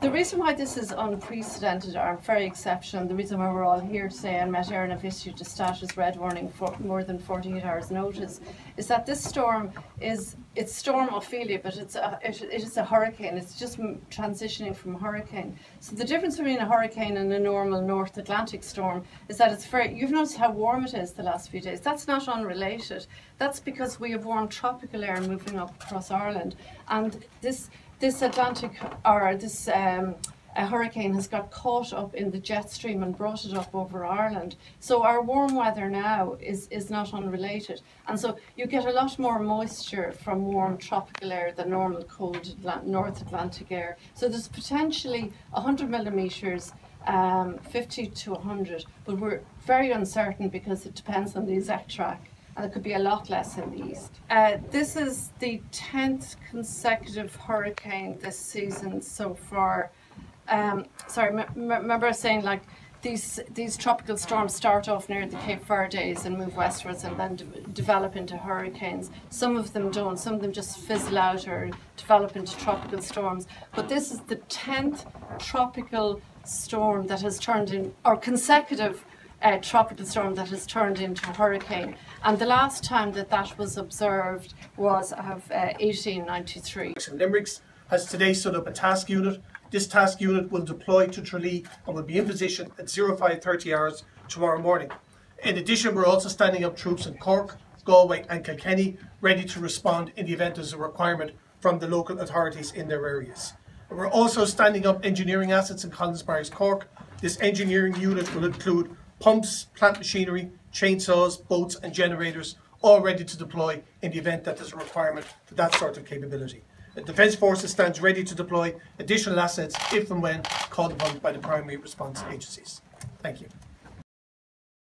the reason why this is unprecedented or very exceptional, the reason why we're all here today and Met Éireann have issued a status red warning for more than 48 hours notice, is that this storm is, it's Storm Ophelia, but it's a, it, it is a hurricane. It's just transitioning from hurricane. So the difference between a hurricane and a normal North Atlantic storm is that it's very, you've noticed how warm it is the last few days. That's not unrelated. That's because we have warm tropical air moving up across Ireland. And this this Atlantic or this um, hurricane has got caught up in the jet stream and brought it up over Ireland. So our warm weather now is, is not unrelated. And so you get a lot more moisture from warm tropical air than normal cold North Atlantic air. So there's potentially 100 millimetres, um, 50 to 100, but we're very uncertain because it depends on the exact track and it could be a lot less in the east. Uh, this is the 10th consecutive hurricane this season so far. Um, sorry, remember saying like these these tropical storms start off near the Cape Verdes and move westwards and then de develop into hurricanes. Some of them don't. Some of them just fizzle out or develop into tropical storms. But this is the 10th tropical storm that has turned in, or consecutive uh, tropical storm that has turned into a hurricane. And the last time that that was observed was of uh, 1893. Limericks has today set up a task unit. This task unit will deploy to Tralee and will be in position at 0530 hours tomorrow morning. In addition, we're also standing up troops in Cork, Galway and Kilkenny ready to respond in the event there's a requirement from the local authorities in their areas. We're also standing up engineering assets in Collins Cork. This engineering unit will include pumps, plant machinery, chainsaws, boats and generators all ready to deploy in the event that there's a requirement for that sort of capability. The Defence Forces stands ready to deploy additional assets if and when called upon by the primary response agencies. Thank you.